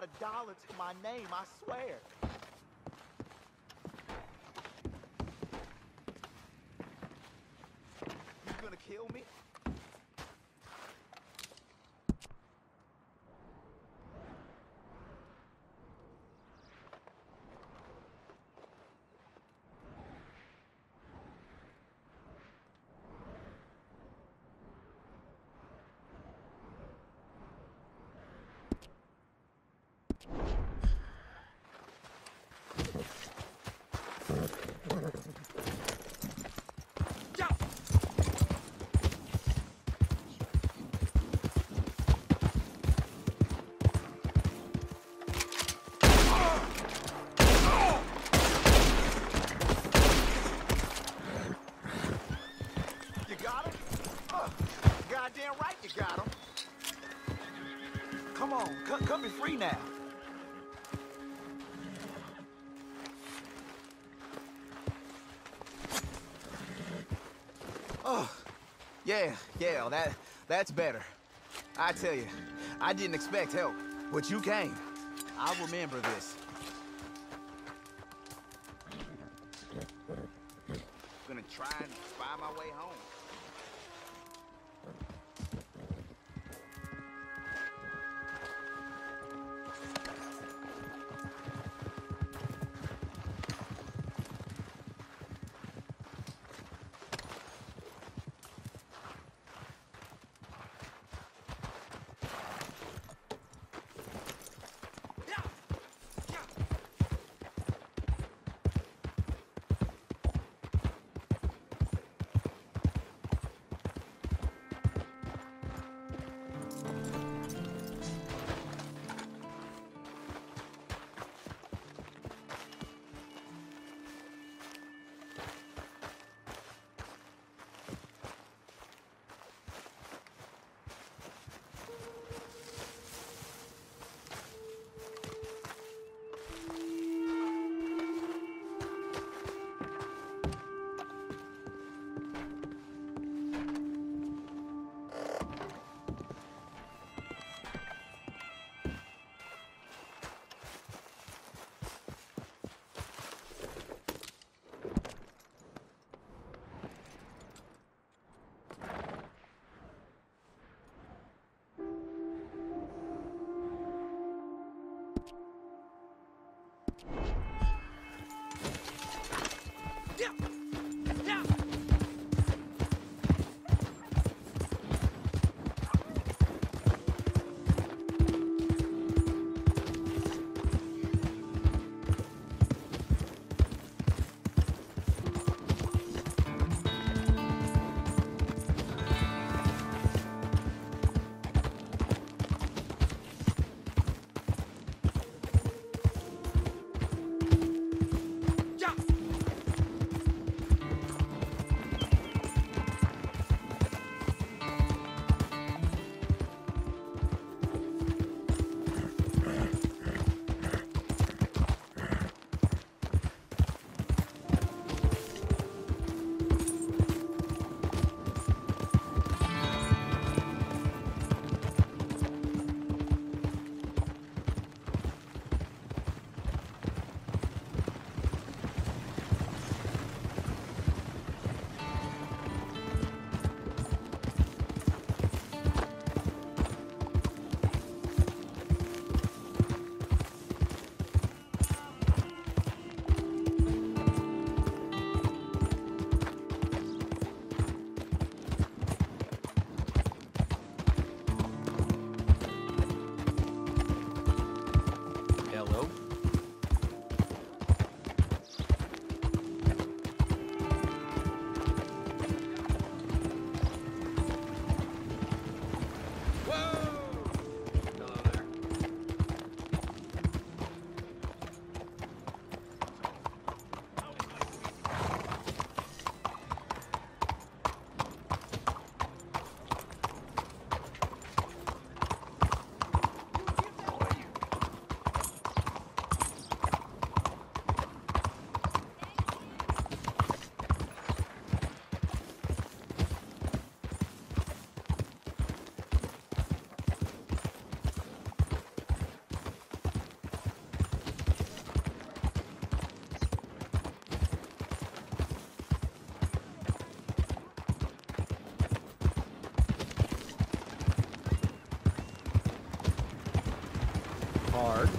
got a dollar to my name, I swear. You gonna kill me? Oh, yeah, yeah, that that's better. I tell you, I didn't expect help, but you came. I'll remember this. Gonna try and find my way home. Yeah. Hard.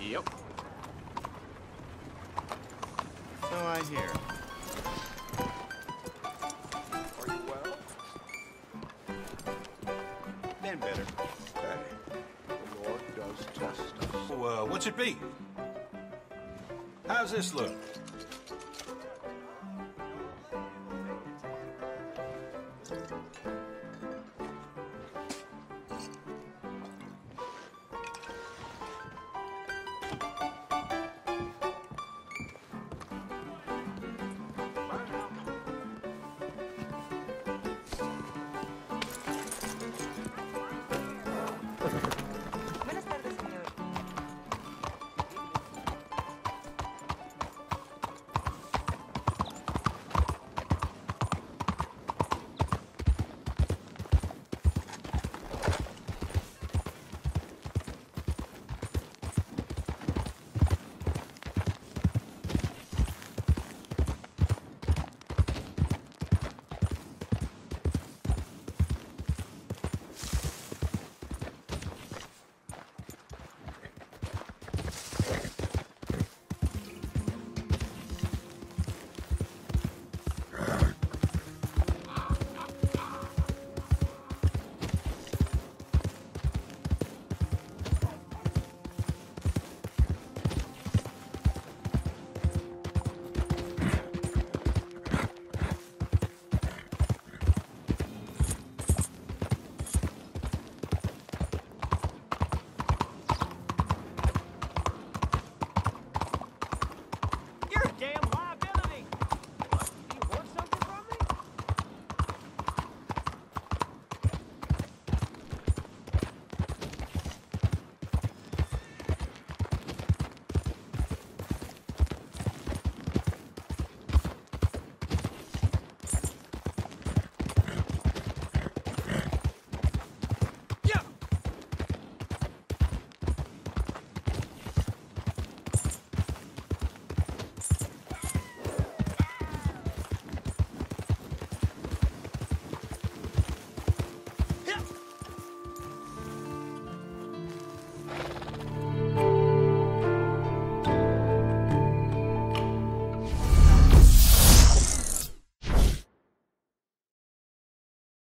Yep. So I hear. be. How's this look?